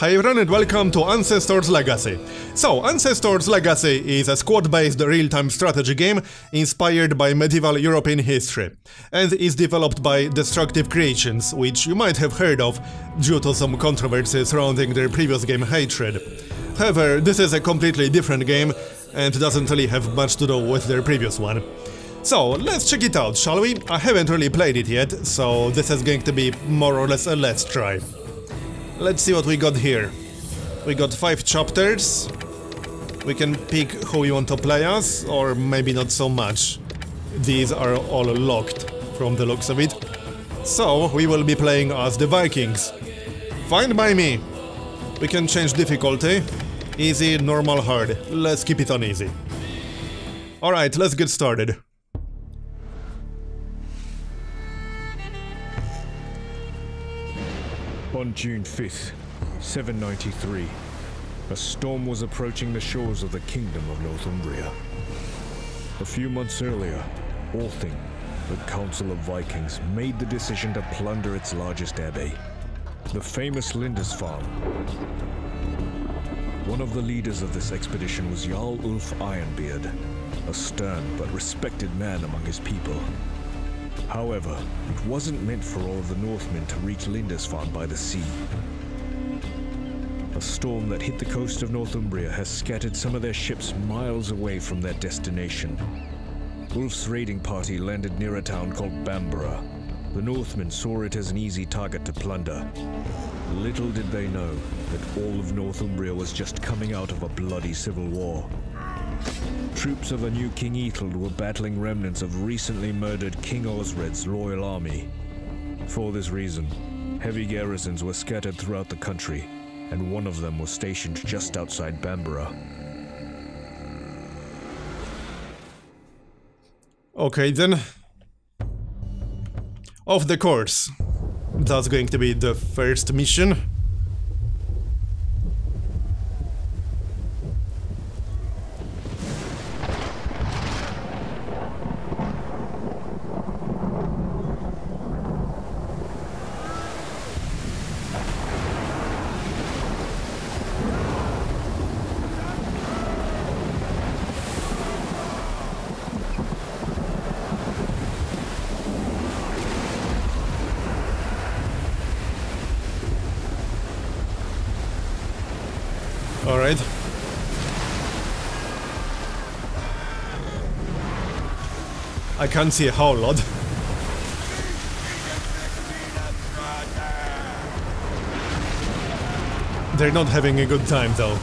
Hi everyone and welcome to Ancestors Legacy. So, Ancestors Legacy is a squad-based real-time strategy game inspired by medieval European history, and is developed by Destructive Creations, which you might have heard of due to some controversy surrounding their previous game Hatred. However, this is a completely different game and doesn't really have much to do with their previous one. So, let's check it out, shall we? I haven't really played it yet, so this is going to be more or less a let's try. Let's see what we got here. We got five chapters. We can pick who we want to play as, or maybe not so much. These are all locked, from the looks of it. So, we will be playing as the Vikings. Fine by me. We can change difficulty. Easy, normal, hard. Let's keep it on easy. Alright, let's get started. On June 5th, 793, a storm was approaching the shores of the Kingdom of Northumbria. A few months earlier, Althing, the Council of Vikings, made the decision to plunder its largest abbey, the famous Lindisfarne. One of the leaders of this expedition was Jarl Ulf Ironbeard, a stern but respected man among his people. However, it wasn't meant for all of the Northmen to reach Lindisfarne by the sea. A storm that hit the coast of Northumbria has scattered some of their ships miles away from their destination. Ulf's raiding party landed near a town called Bamborough. The Northmen saw it as an easy target to plunder. Little did they know that all of Northumbria was just coming out of a bloody civil war. Troops of a new King Ethelred were battling remnants of recently murdered King Osred's royal army. For this reason, heavy garrisons were scattered throughout the country, and one of them was stationed just outside Bamborough. Okay then. Off the course. That's going to be the first mission. Alright. I can't see a whole lot. They're not having a good time though.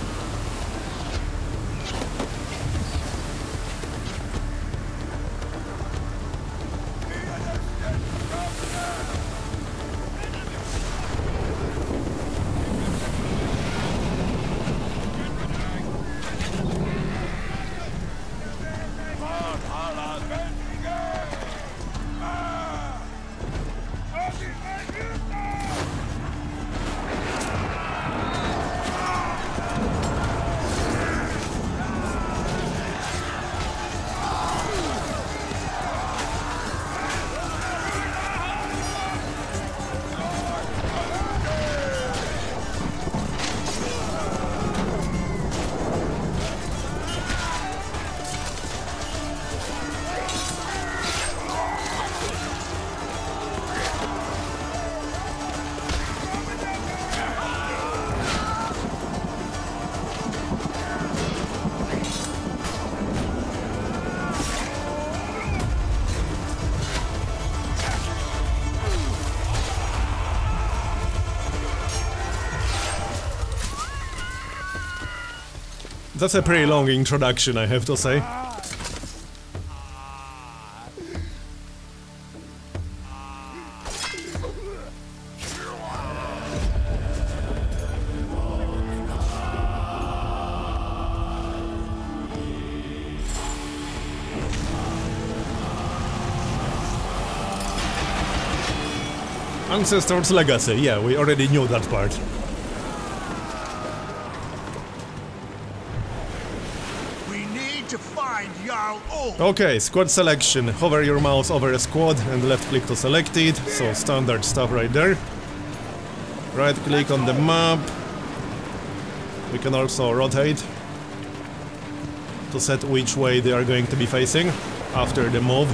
That's a pretty long introduction, I have to say. Ancestors Legacy, yeah, we already knew that part. We need to find Jarl Ulf. Okay, squad selection. Hover your mouse over a squad and left click to select it, so standard stuff right there. Right click on the map, We can also rotate to set which way they are going to be facing after the move.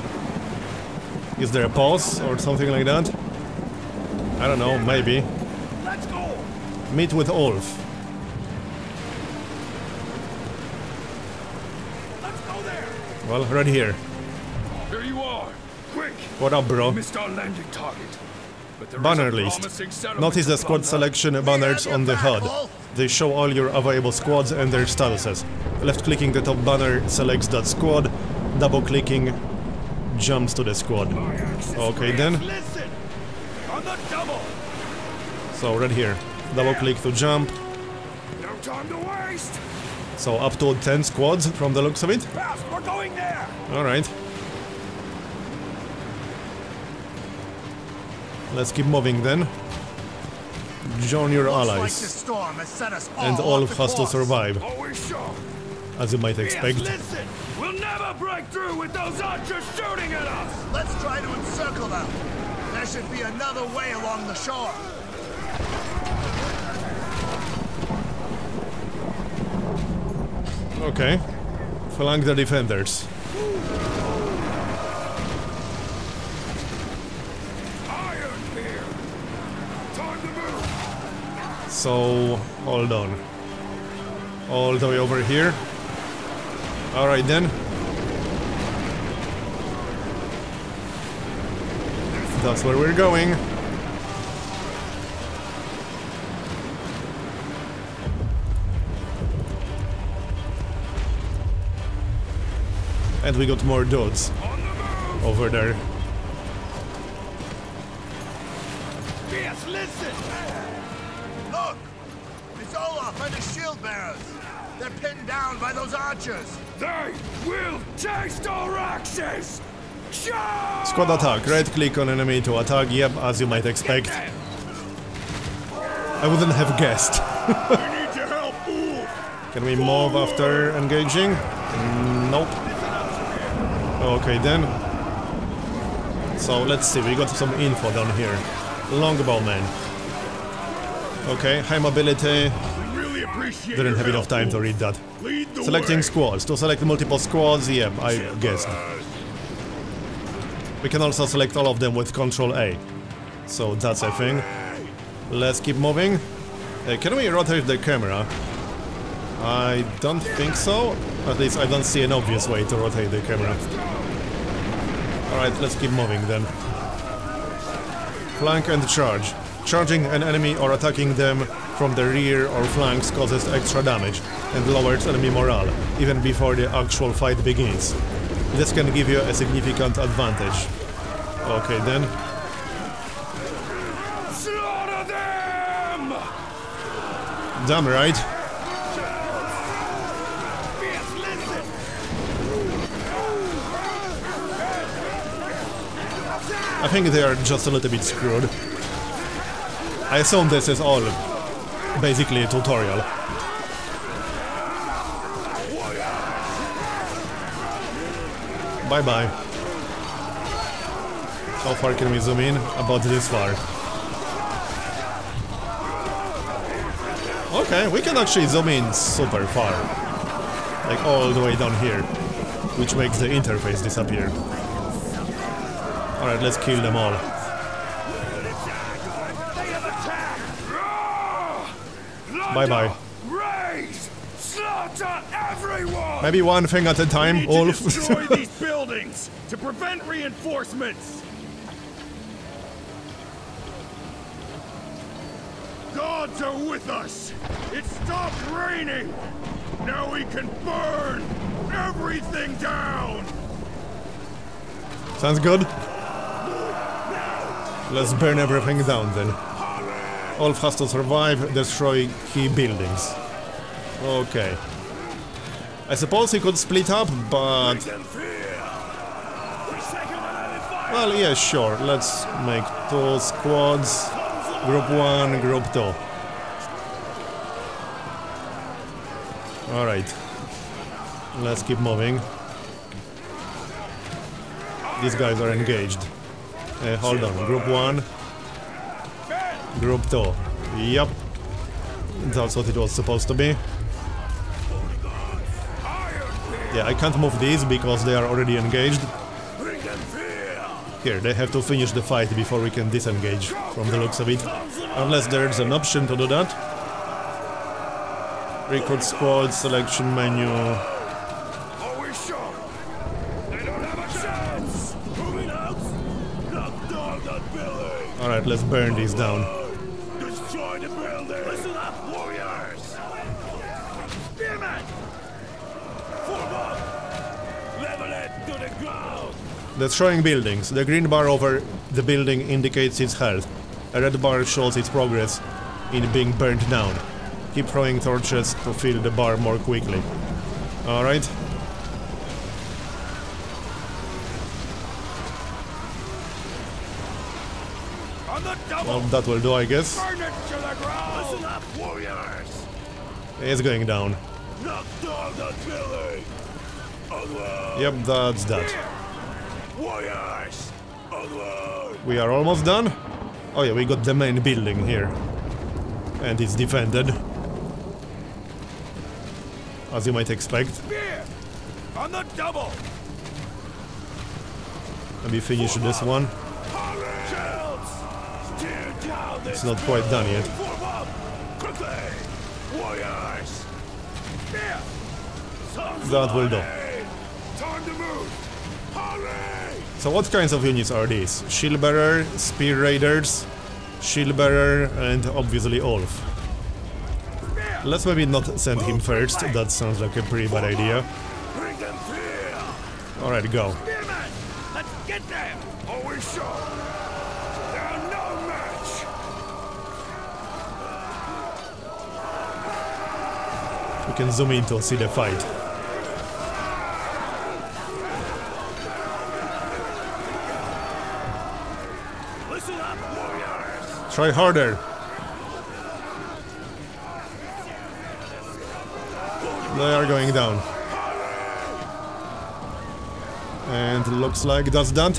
Is there a pause or something like that? I don't know, maybe. Let's go! Meet with Ulf. Well, right here. Here you are! Quick! What up, bro? Missed our landing target. But there is Banner list. Notice the squad selection banners on the HUD. They show all your available squads and their statuses. Left clicking the top banner selects that squad, double clicking jumps to the squad. Okay then, Listen! On the double! so right here. Double click to jump, No time to waste! So up to 10 squads from the looks of it. Fast, we're going there! Alright. Let's keep moving then. Join your Looks like allies, storm has set us all and off Olaf the has to survive, oh, Always sharp! as you might Yes, expect. listen! We'll never break through with those archers shooting at us! Let's try to encircle them. There should be another way along the shore. Okay. Flank the defenders. So, hold on. All the way over here. Alright then. That's where we're going. And we got more dudes On the move! over there. Yes, listen! Look! It's Olaf and his shield bearers! They're pinned down by those archers! They will taste our axes! Charge! Squad attack. Right click on enemy to attack. Yep, as you might expect. I wouldn't have guessed. We need your help, Ulf! Can we move after engaging? Nope. Okay then. So let's see, we got some info down here. Longbowman. Okay, high mobility. Really Didn't have enough time to read that. Selecting way. squads. To select multiple squads, yeah, I guessed. We can also select all of them with Control A. So that's a thing. Let's keep moving. Uh, can we rotate the camera? I don't think so. At least I don't see an obvious way to rotate the camera. Alright, let's keep moving then. Flank and charge. Charging an enemy or attacking them from the rear or flanks causes extra damage and lowers enemy morale, even before the actual fight begins. This can give you a significant advantage. Okay then. Slaughter them! Damn right. I think they are just a little bit screwed. I assume this is all basically a tutorial. Bye bye. How far can we zoom in? About this far. Okay, we can actually zoom in super far. Like all the way down here. Which makes the interface disappear. Alright, let's kill them all. They have attacked! Bye bye. Raise! Slaughter everyone! Maybe one thing at a time, Ulf. destroy these buildings to prevent reinforcements. Gods are with us. It stopped raining. Now we can burn everything down. Sounds good. Let's burn everything down then. Ulf has to survive, destroy key buildings. Okay. I suppose he could split up, but... Well, yeah, sure. Let's make two squads. Group 1, Group 2. Alright. Let's keep moving. These guys are engaged. Uh, hold on, Group 1. Group 2. Yup. That's what it was supposed to be. Yeah, I can't move these because they are already engaged. Here, they have to finish the fight before we can disengage, from the looks of it. Unless there's an option to do that. Record squad, selection menu. Alright, let's burn these down. Destroy the building! Listen up, warriors! Spearman! Form up! Level it to the ground! Destroying buildings. The green bar over the building indicates its health. A red bar shows its progress in being burnt down. Keep throwing torches to fill the bar more quickly. Alright. Well, that will do, I guess. Up! It's going down. Knock down building! Onward! Yep, that's that. Warriors! Onward! We are almost done. Oh yeah, we got the main building here. And it's defended. As you might expect. Spear! On the double! Let me finish this one. It's not quite done yet. That will do. So what kinds of units are these? Shield Bearer, Spear Raiders, Shield Bearer, and obviously Ulf. Let's maybe not send him first, that sounds like a pretty bad idea. Alright, go. Let's get them! Are we sure? They're no match! We can zoom in to see the fight. Up! Try harder. They are going down. And looks like that's done.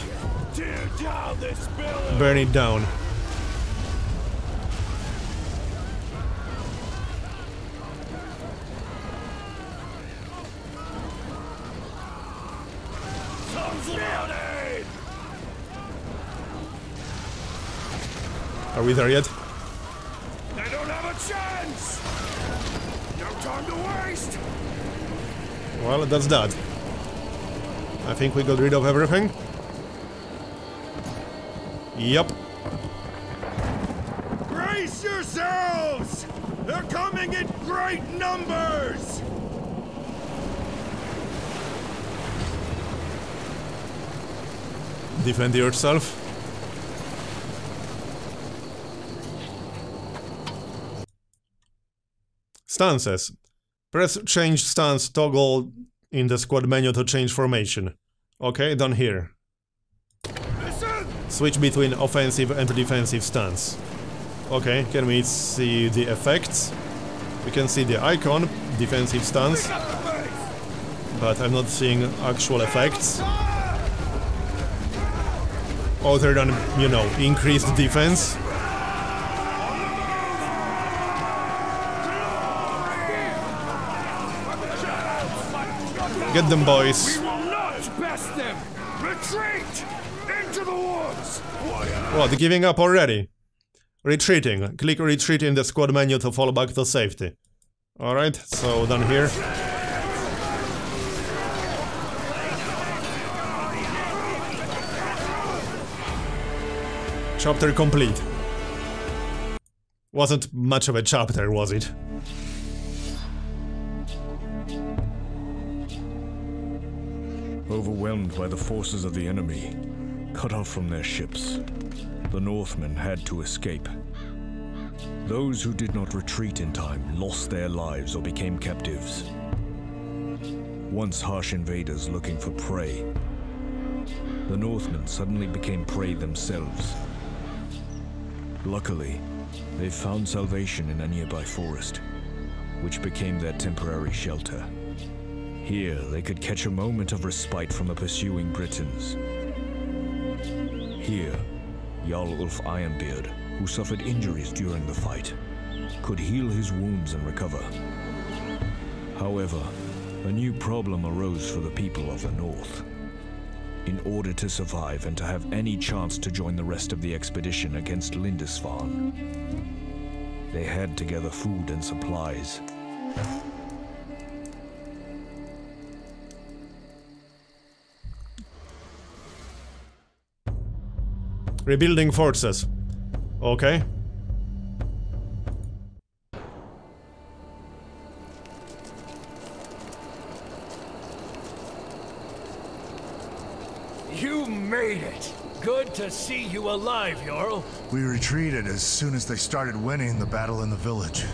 Burn it down. Are we there yet? They don't have a chance! No time to waste! Well, that's that. I think we got rid of everything. Yep. Brace yourselves! They're coming in great numbers! Defend yourself. Stances. Press change stance toggle in the squad menu to change formation. Okay, done here. Switch between offensive and defensive stance. Okay, can we see the effects? We can see the icon, defensive stance, but I'm not seeing actual effects. Other than, you know, increased defense. Get them, boys. We will not pass them! Retreat! Into the woods! Warrior! What, giving up already? Retreating. Click retreat in the squad menu to fall back to safety. Alright, so done here. Chapter complete. Wasn't much of a chapter, was it? Overwhelmed by the forces of the enemy, cut off from their ships, the Northmen had to escape. Those who did not retreat in time lost their lives or became captives. Once harsh invaders looking for prey, the Northmen suddenly became prey themselves. Luckily, they found salvation in a nearby forest, which became their temporary shelter. Here, they could catch a moment of respite from the pursuing Britons. Here, Jarl Ulf Ironbeard, who suffered injuries during the fight, could heal his wounds and recover. However, a new problem arose for the people of the North. In order to survive and to have any chance to join the rest of the expedition against Lindisfarne, they had to gather food and supplies. Rebuilding forces. Okay. You made it! Good to see you alive, Jarl. We retreated as soon as they started winning the battle in the village.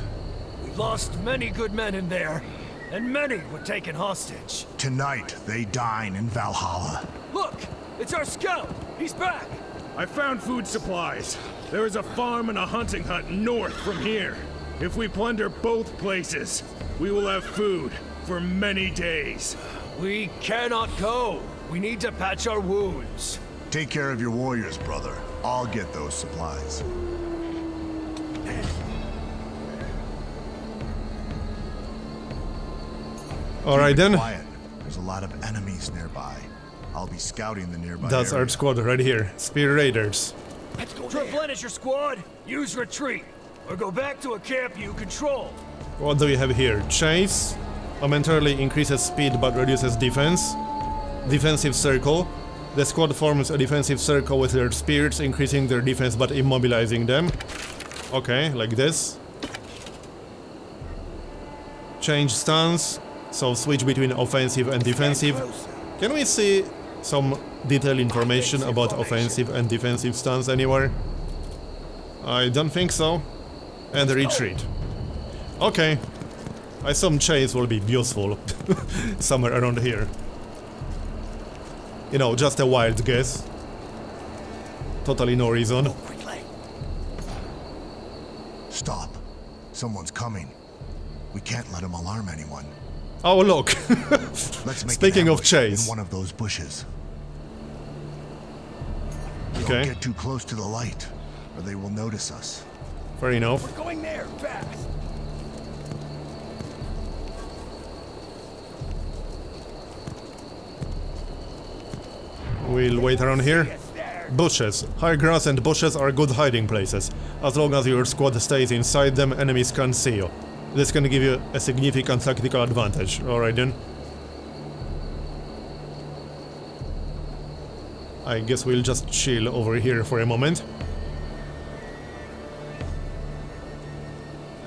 We lost many good men in there, and many were taken hostage. Tonight, they dine in Valhalla. Look! It's our scout! He's back! I found food supplies. There is a farm and a hunting hut north from here. If we plunder both places, we will have food for many days. We cannot go. We need to patch our wounds. Take care of your warriors, brother. I'll get those supplies. Alright then. Quiet. There's a lot of enemies nearby. I'll be scouting the nearby That's our squad right here. Spear Raiders. To replenish your squad, use retreat, or go back to a camp you control. What do we have here? Chase. Momentarily increases speed but reduces defense. Defensive circle. The squad forms a defensive circle with their spears, increasing their defense but immobilizing them. Okay, like this. Change stance. So switch between offensive and defensive. Can we see some detailed information about offensive and defensive stance anywhere? I don't think so. And a retreat. Okay. I assume chase will be useful somewhere around here. You know, just a wild guess. Totally no reason. Stop. Someone's coming. We can't let him alarm anyone. Oh, look. Let's make Speaking of chase. in one of those bushes. Don't get too close to the light, or they will notice us. fair enough. We're Going there, fast! We'll wait around here. Bushes. High grass and bushes are good hiding places. As long as your squad stays inside them, enemies can't see you. This can give you a significant tactical advantage. Alright then. I guess we'll just chill over here for a moment.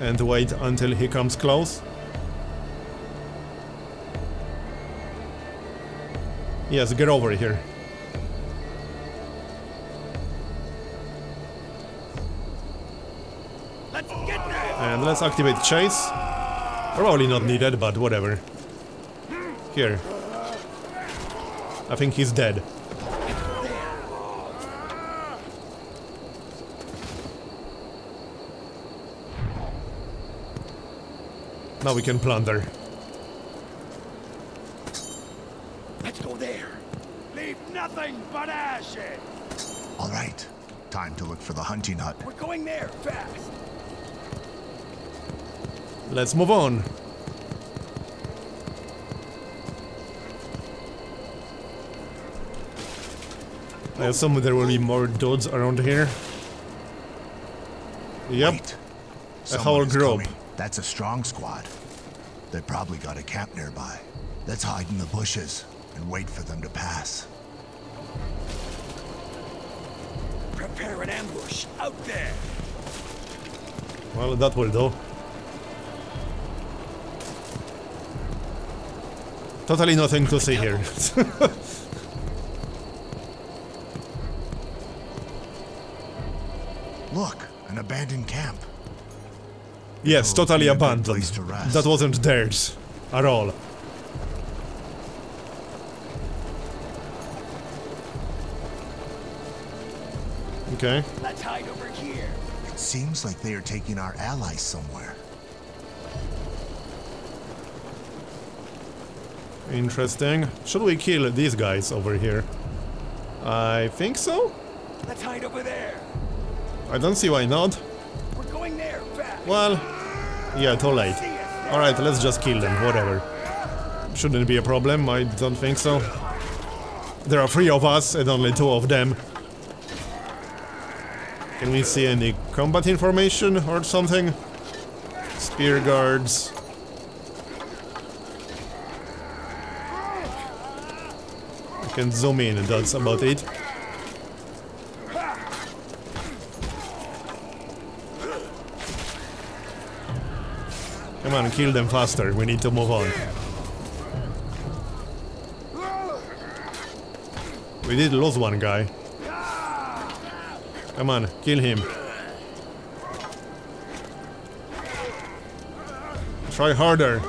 And wait until he comes close. Yes, get over here. Let's get there! And let's activate chase. Probably not needed, but whatever. Here. I think he's dead. Now we can plunder. Let's go there! Leave nothing but ashes! All right. Time to look for the hunting hut. We're going there, fast! Let's move on. I assume there will be more dudes around here. Yep. Wait. A Someone whole group. coming. That's a strong squad. They probably got a camp nearby. Let's hide in the bushes and wait for them to pass. Prepare an ambush out there! Well, that will do. Totally nothing to see here. Look, an abandoned camp. Yes, totally be a good abandoned. place to rest. That wasn't theirs. At all. Okay. Let's hide over here! It seems like they are taking our allies somewhere. Interesting. Should we kill these guys over here? I think so? Let's hide over there! I don't see why not. We're going there, fast! Well, yeah, too late. Alright, let's just kill them, whatever. Shouldn't be a problem, I don't think so. There are three of us and only two of them. Can we see any combat information or something? Spear guards. I can zoom in and that's about it. Come on, kill them faster. We need to move on. We did lose one guy. Come on, kill him. Try harder.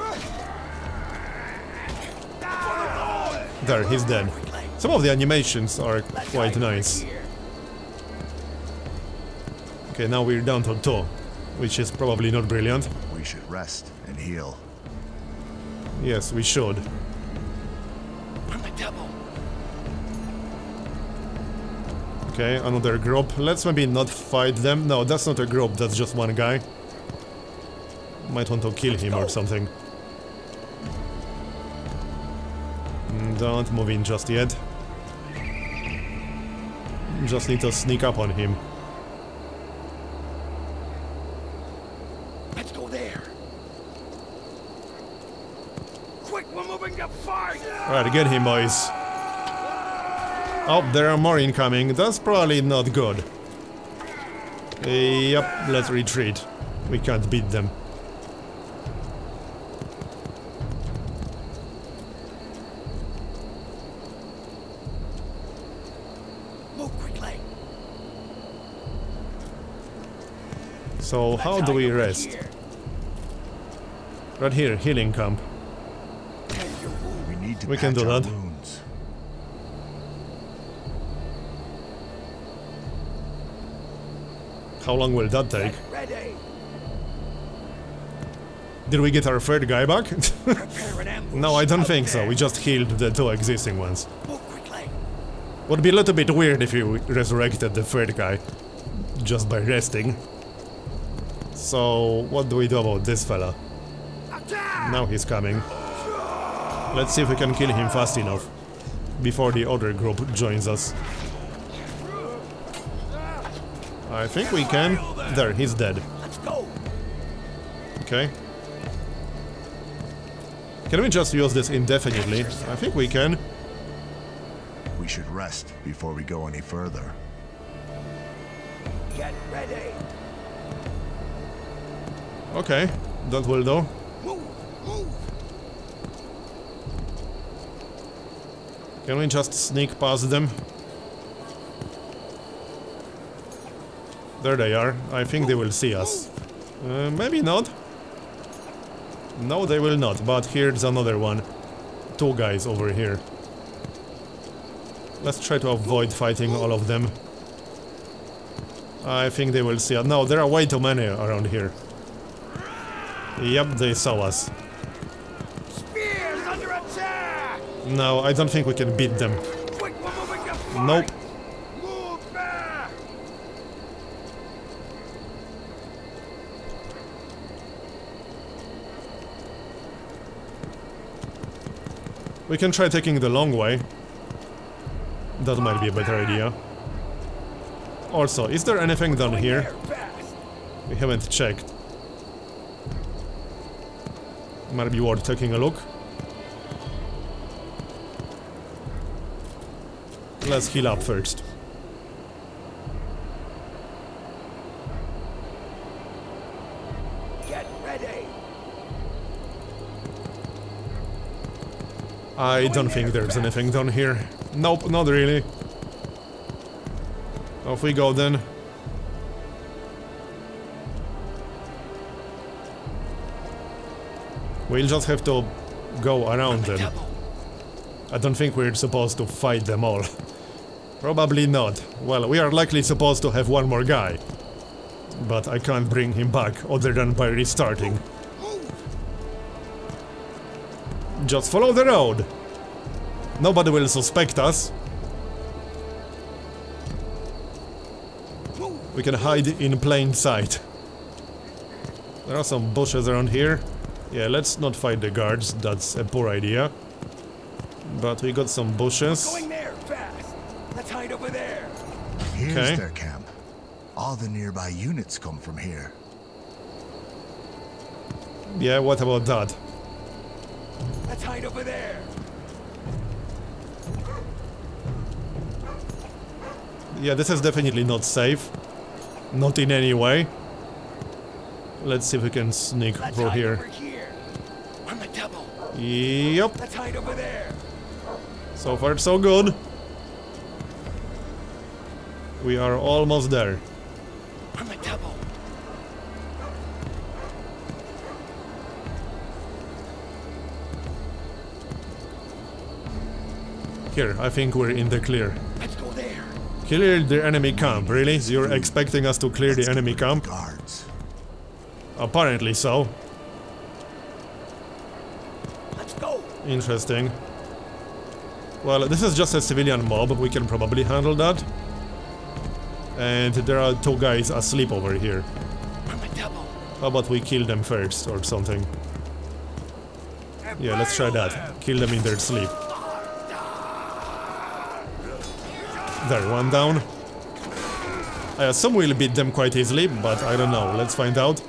There, he's dead. Some of the animations are quite nice. Okay, now we're down to two, which is probably not brilliant. We should rest and heal. Yes, we should. Okay, another group. Let's maybe not fight them. No, that's not a group, that's just one guy. Might want to kill him or something. Mm, Don't move in just yet. Just need to sneak up on him. Let's go there. Quick, we're moving to fight. Alright, get him, boys. Oh, there are more incoming. That's probably not good. Yep, let's retreat. We can't beat them. Move quickly. So, how do we rest? Right here, healing camp. We need to We can do our that. wounds. How long will that take? Did we get our third guy back? Prepare an ambush. no, I don't out think so. We just healed the two existing ones. Would be a little bit weird if you resurrected the third guy just by resting. So, what do we do about this fella? Now he's coming. Let's see if we can kill him fast enough before the other group joins us. I think we can. There, he's dead. Okay. Can we just use this indefinitely? I think we can. We should rest before we go any further. Get ready. Okay, that will do. Move. Move. Can we just sneak past them? There they are. I think they will see us. Uh, maybe not. No, they will not, but here's another one. Two guys over here. Let's try to avoid fighting all of them. I think they will see us. No, there are way too many around here. Yep, they saw us. Spears under attack. No, I don't think we can beat them. Nope. We can try taking the long way. That might be a better idea. Also, is there anything down here? We haven't checked. Might be worth taking a look. Let's heal up first. Get ready. I don't think there's anything down here. Nope, not really. Off we go then. We'll just have to go around them. I don't think we're supposed to fight them all. Probably not. Well, we are likely supposed to have one more guy. But I can't bring him back other than by restarting. Just follow the road. Nobody will suspect us. We can hide in plain sight. There are some bushes around here. Yeah, let's not fight the guards, that's a poor idea. But we got some bushes. Going there, fast. Let's hide over there. Here's Okay. their camp. All the nearby units come from here. Yeah, what about that? Let's hide over there. Yeah, this is definitely not safe. Not in any way. Let's see if we can sneak Let's through hide here. over here. On the double. Yep, Let's hide over there. so far so good. We are almost there. On the double. Here, I think we're in the clear. Let's go there. Clear the enemy camp, really? You're expecting us to clear the Let's enemy rid of camp? Guards. Apparently so. Let's go. Interesting. Well, this is just a civilian mob, we can probably handle that. And there are two guys asleep over here. On the double. How about we kill them first or something? Yeah, let's try that. Kill them in their sleep. There, one down. I assume we'll beat them quite easily, but I don't know. Let's find out.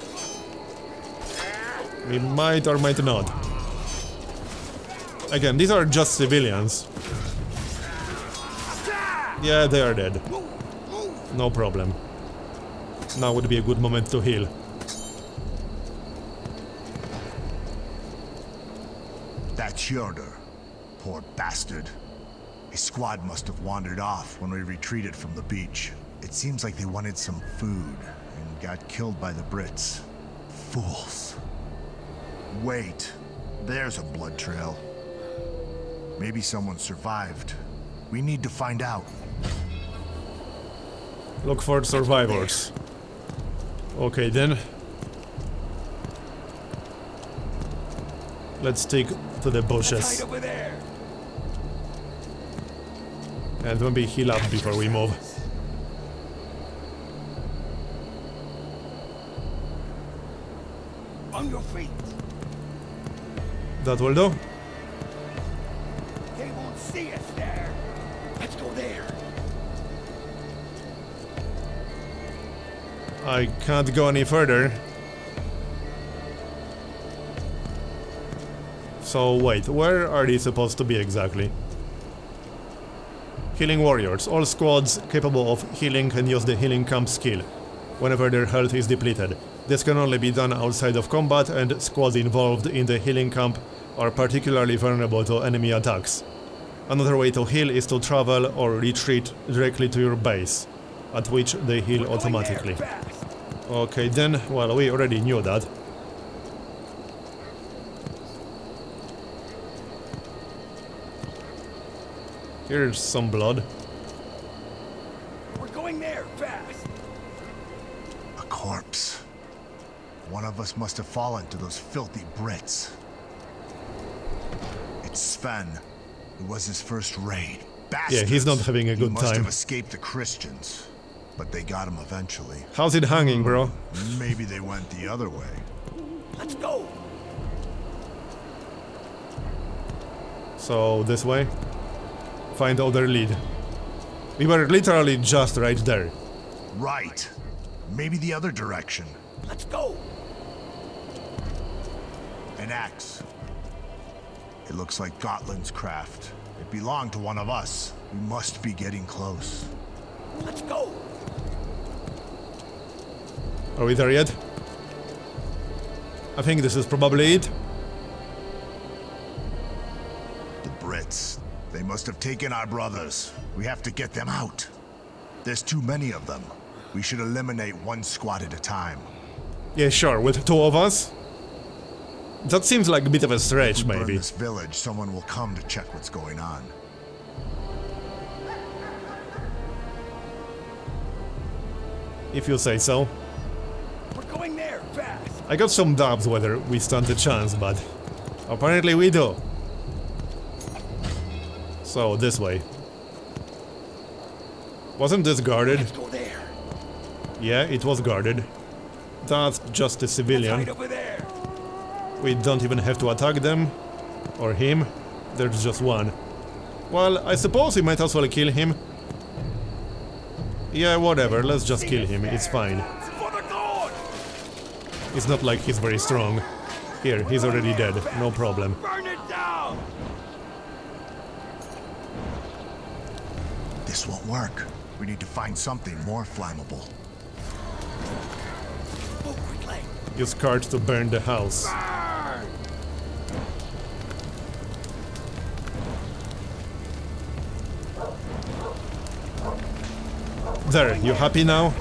We might or might not. Again, these are just civilians. Yeah, they are dead. No problem. Now would be a good moment to heal. That's Hjordur. Poor bastard. His squad must have wandered off when we retreated from the beach. It seems like they wanted some food and got killed by the Brits. Fools. Wait. There's a blood trail. Maybe someone survived. We need to find out. Look for survivors. Okay then. Let's stick to the bushes hide over there. and maybe heal up before we move. On your feet. That will do. I can't go any further. So wait, where are they supposed to be exactly? Healing warriors. All squads capable of healing can use the healing camp skill whenever their health is depleted. This can only be done outside of combat and squads involved in the healing camp are particularly vulnerable to enemy attacks. Another way to heal is to travel or retreat directly to your base, at which they heal automatically. Fast. Okay, then, well, we already knew that. Here's some blood. We're going there, fast. A corpse. One of us must have fallen to those filthy Brits. It's Sven. It was his first raid. Yeah, he's not having a He good must time. have escaped the Christians, but they got him eventually. How's it hanging, bro? Maybe they went the other way. Let's go. So, this way? Find other lead. We were literally just right there. Right. Maybe the other direction. Let's go. An axe. It looks like Gotland's craft. It belonged to one of us. We must be getting close. Let's go. Are we there yet? I think this is probably it. The Brits. They must have taken our brothers. We have to get them out. There's too many of them. We should eliminate one squad at a time. Yeah, sure, with two of us? That seems like a bit of a stretch, If we burn this village, someone will come to check what's going on. If you say so. We're going there, fast. I got some doubts whether we stand a chance, but apparently we do. So, this way. Wasn't this guarded? Let's go there. Yeah, it was guarded. That's just a civilian. Right over there. We don't even have to attack them. Or him. There's just one. Well, I suppose we might as well kill him. Yeah, whatever, let's just kill him, it's fine. For the god! It's not like he's very strong. Here, he's already dead, no problem. Burn it down! This won't work. We need to find something more flammable. Use cards to burn the house. Burn! There, you happy now?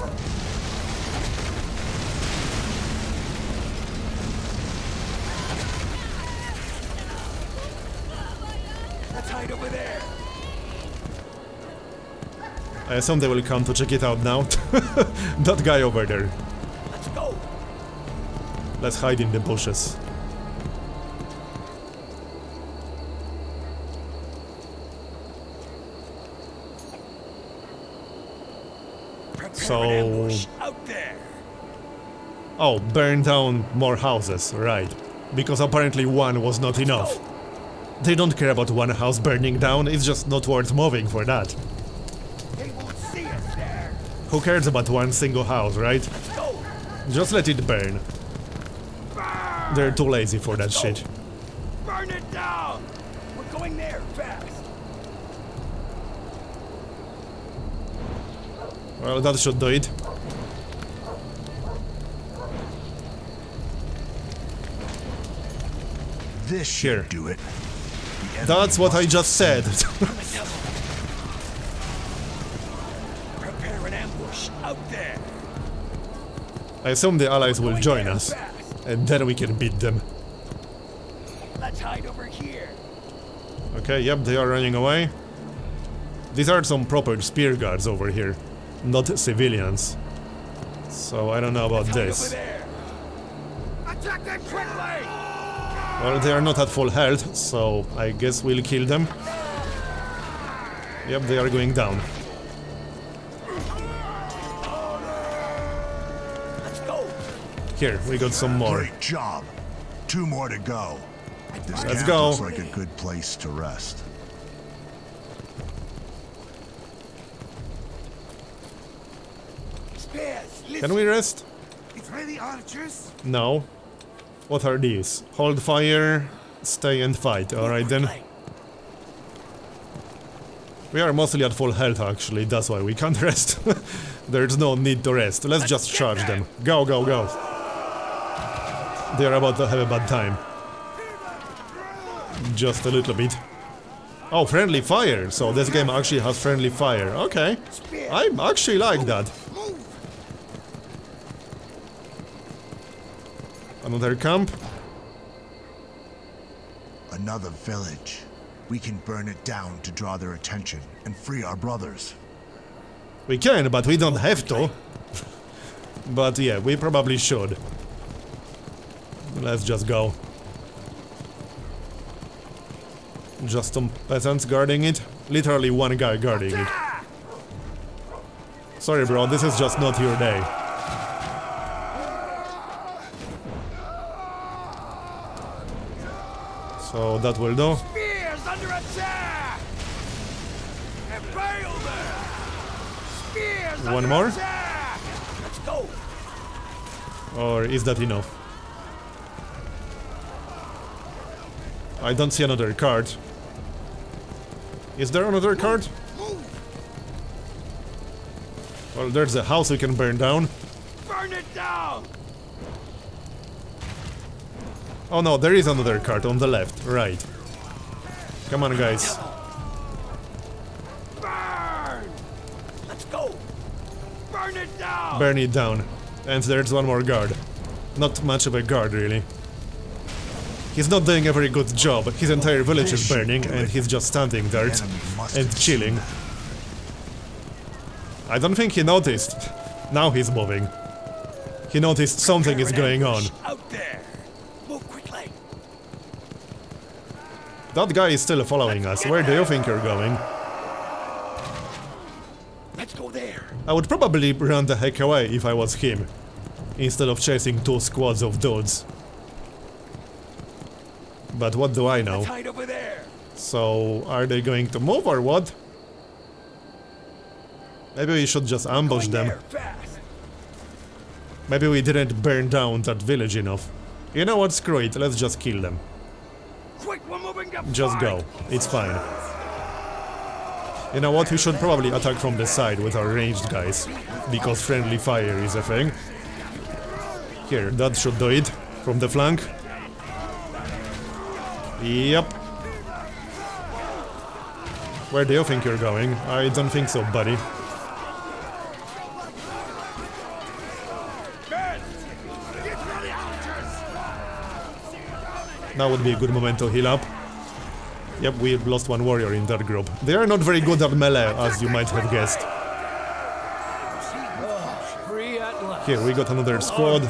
Let's hide over there! I assume they will come to check it out now. that guy over there. Let's go! Let's hide in the bushes. Prepare So- out there! Oh, burn down more houses, right. Because apparently one was not enough. They don't care about one house burning down, it's just not worth moving for that. They won't see us there! Who cares about one single house, right? Just let it burn. Burn! They're too lazy for that shit. Burn it down! We're going there, fast! Well, that should do it. This Here. should do it. That's what I just said. I assume the allies will join us, and then we can beat them. Let's hide over here! Okay, yep, they are running away. These are some proper spear guards over here, not civilians. So I don't know about this. Attack them quickly! Well, they are not at full health, so I guess we'll kill them. Yep, they are going down. Here, we got some more. Great job. Two more to go. This Let's go. looks like a good place to rest. Spears, listen! Can we rest? It's ready, archers! No. What are these? Hold fire, stay and fight. Alright then. We are mostly at full health actually, that's why we can't rest. There's no need to rest. Let's just charge them. Go, go, go. They are about to have a bad time. Just a little bit. Oh, friendly fire! So this game actually has friendly fire. Okay. I actually like that. Another camp? Another village. We can burn it down to draw their attention and free our brothers. We can, but we don't have to. but yeah, we probably should. Let's just go. Just some peasants guarding it. Literally one guy guarding it. Sorry bro, this is just not your day. So that will do. Spears under attack! Impale them! Spears One under more? attack! Let's go! Or is that enough? I don't see another card. Is there another card? Well, there's a house we can burn down. Burn it down! Oh no, there is another card on the left, right. Come on, guys. Burn! Let's go! Burn it down! Burn it down. And there's one more guard. Not much of a guard, really. He's not doing a very good job. His entire village is burning, and he's just standing there The enemy must and chilling. I don't think he noticed. Now he's moving. He noticed something is going on. Out there! Move quickly! That guy is still following us. Where do you think you're going? Let's go there! I would probably run the heck away if I was him. instead of chasing two squads of dudes. But what do I know? Tight over there. So, are they going to move or what? Maybe we should just ambush them. Maybe we didn't burn down that village enough. You know what, screw it, let's just kill them. Quick, we're moving up. Just go, it's fine. You know what, we should probably attack from the side with our ranged guys, because friendly fire is a thing. Here, that should do it, from the flank. Yep. Where do you think you're going? I don't think so, buddy. That would be a good moment to heal up. Yep, we lost one warrior in that group. They are not very good at melee, as you might have guessed. Here, we got another squad.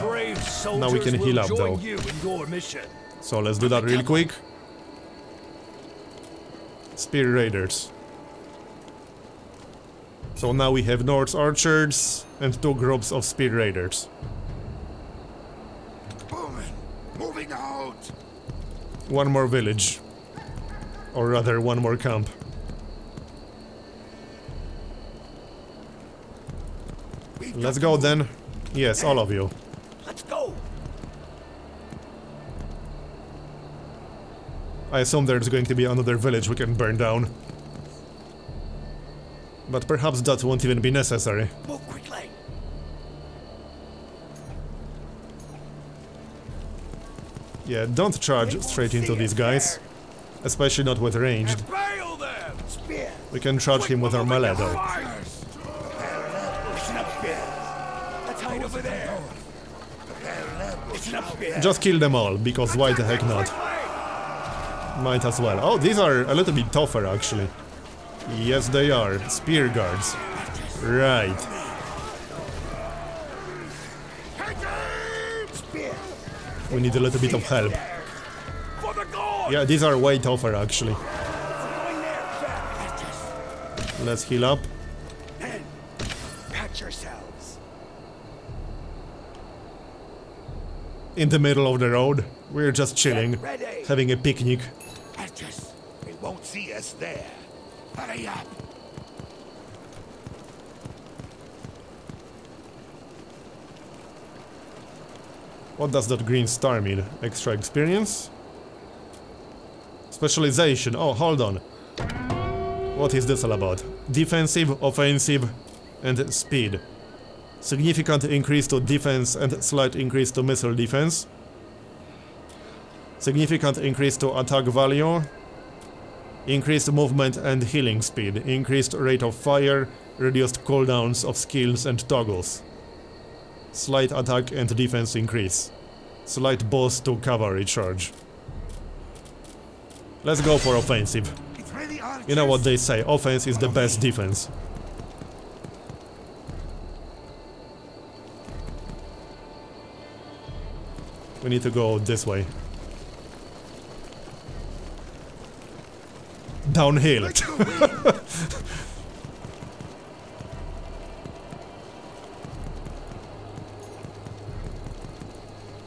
Now we can heal up, though. You in your mission. So let's do that real quick. Spear Raiders. So now we have Norse archers and two groups of Spear Raiders. Moving! Moving out! One more village. Or rather, one more camp. Let's go then. Yes, all of you. I assume there's going to be another village we can burn down. But perhaps that won't even be necessary. Move quickly. Yeah, don't charge straight into these guys. Especially not with ranged. Bail them. Spear. We can charge him with our melee though. Listen up, spear. Hide over there. Spear. Just kill them all, because why the heck not? Might as well. Oh, these are a little bit tougher actually. Yes, they are. Spear guards. Right. We need a little bit of help. Yeah, these are way tougher actually. Let's heal up. In the middle of the road. We're just chilling. Having a picnic. Us there. Hurry up! What does that green star mean? Extra experience? Specialization. Oh, hold on. What is this all about? Defensive, offensive, and speed. Significant increase to defense and slight increase to missile defense. Significant increase to attack value. Increased movement and healing speed. Increased rate of fire. Reduced cooldowns of skills and toggles. Slight attack and defense increase. Slight boost to cavalry charge. Let's go for offensive. It's really archers! You know what they say, offense is the best defense. We need to go this way. Downhill.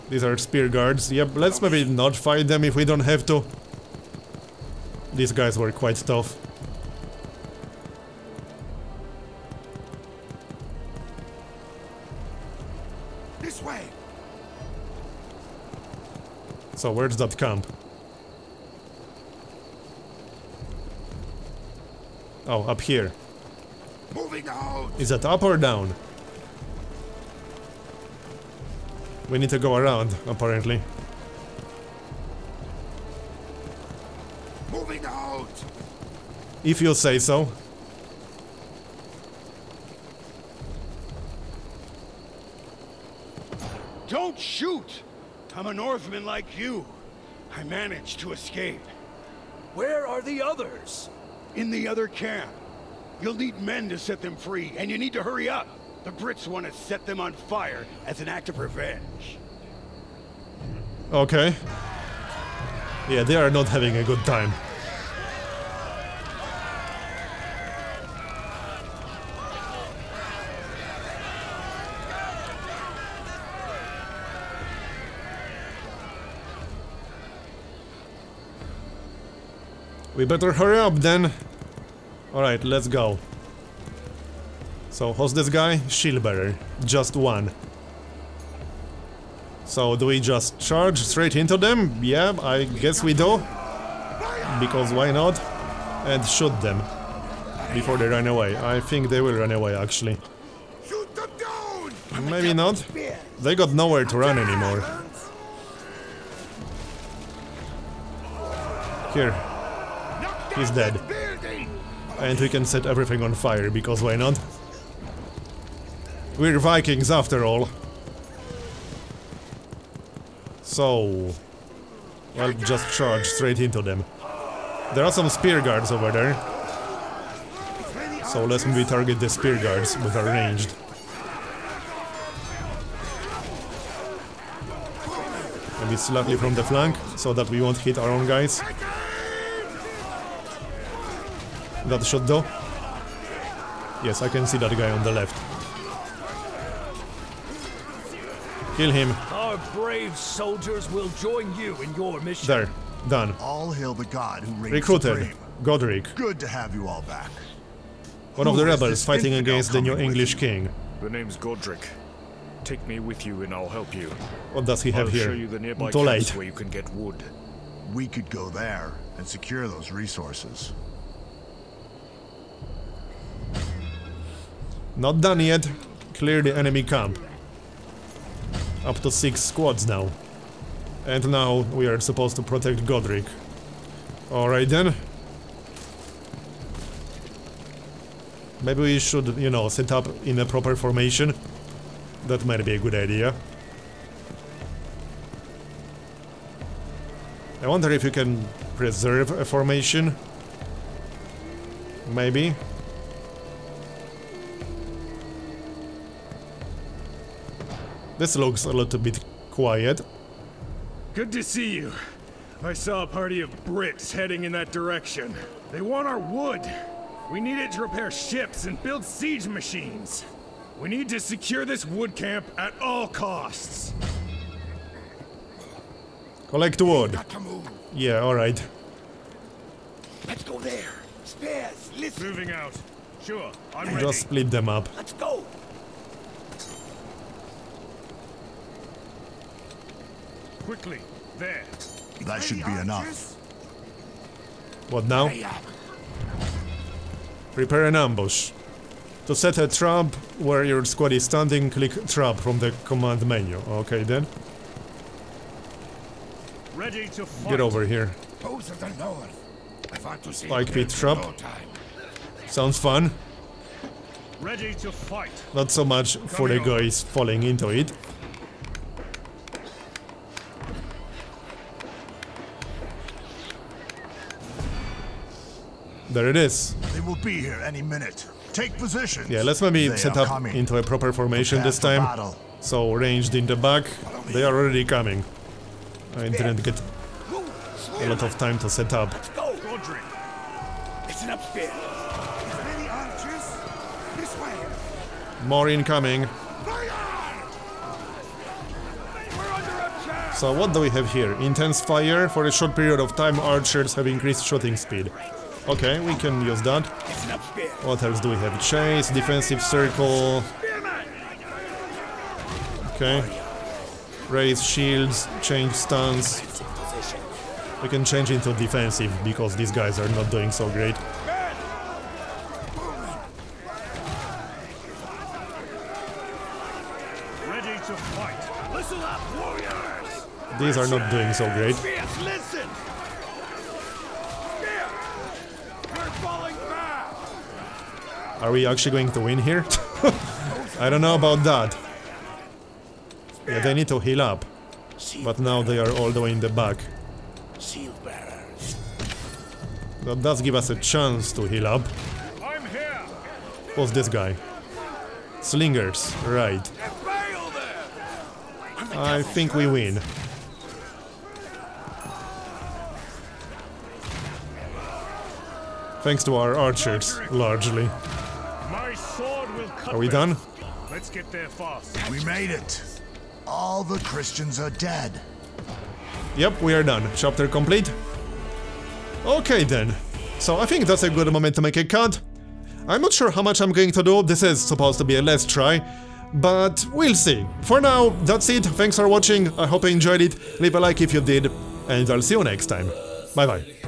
These are spear guards. Yep, let's maybe not fight them if we don't have to. These guys were quite tough. This way! So where's that camp? Oh, up here. Moving out! Is that up or down? We need to go around, apparently. Moving out! If you say so. Don't shoot! I'm a Northman like you. I managed to escape. Where are the others? In the other camp. You'll need men to set them free, and you need to hurry up. The Brits want to set them on fire as an act of revenge. Okay. Yeah, they are not having a good time. We better hurry up then. Alright, let's go. So, who's this guy? Shield bearer. Just one. So, do we just charge straight into them? Yeah, I guess we do. Because why not? And shoot them. Before they run away. I think they will run away, actually. Maybe not. They got nowhere to run anymore. Here. He's dead. And we can set everything on fire, because why not? We're Vikings after all. So... Well, just charge straight into them. There are some spear guards over there. So let's maybe target the spear guards with our ranged. Maybe slightly from the flank, so that we won't hit our own guys. That shot though. Yes, I can see that guy on the left. Kill him. Our brave soldiers will join you in your mission. There. Done. All hail the god who reigns Recruited. supreme. Godric. Good to have you all back. One of the rebels fighting against the new English you? king. The name's Godric. Take me with you and I'll help you. What does he have I'll here? show you the nearby Too late. where you can get wood. We could go there and secure those resources. Not done yet. Clear the enemy camp. Up to six squads now. And now we are supposed to protect Godric. Alright then. Maybe we should, you know, set up in a proper formation. That might be a good idea. I wonder if you can preserve a formation. Maybe. This looks a little bit quiet. Good to see you. I saw a party of Brits heading in that direction. They want our wood. We need it to repair ships and build siege machines. We need to secure this wood camp at all costs. Collect wood. Got to move. Yeah, alright. Let's go there. Spares, listen. Moving out. Sure, I'm ready. Just split them up. Let's go. Quickly. There. That should be enough. What now? Prepare an ambush. To set a trap where your squad is standing, click trap from the command menu. Okay then. Ready to fight. Get over here. Those of the north. I want to see Spike pit trap. Sounds fun. Ready to fight. Not so much for the guys falling into it. There it is. They will be here any minute. Take position. Yeah, let's maybe They set up coming. into a proper formation this time. battle. So ranged in the back. They are already coming. I didn't get a lot of time to set up. Let's go. Godric. Listen up, Spear. Ready, archers? This way. More incoming. So what do we have here? Intense fire. For a short period of time, archers have increased shooting speed. Okay, we can use that. Listen up, Spear. What else do we have? Chase, defensive circle. Okay. Raise shields, change stance. We can change into defensive because these guys are not doing so great. Ready to fight. Listen up, warriors. These are not doing so great. Are we actually going to win here? I don't know about that. Yeah, they need to heal up. But now they are all the way in the back. That does give us a chance to heal up. Who's this guy? Slingers, right. I think we win. Thanks to our archers, largely. Are we done? Let's get there fast. We made it. All the Christians are dead. Yep, we are done. Chapter complete. Okay then. So I think that's a good moment to make a cut. I'm not sure how much I'm going to do, this is supposed to be a last try, but we'll see. For now, that's it, thanks for watching, I hope you enjoyed it, leave a like if you did, and I'll see you next time. Bye bye.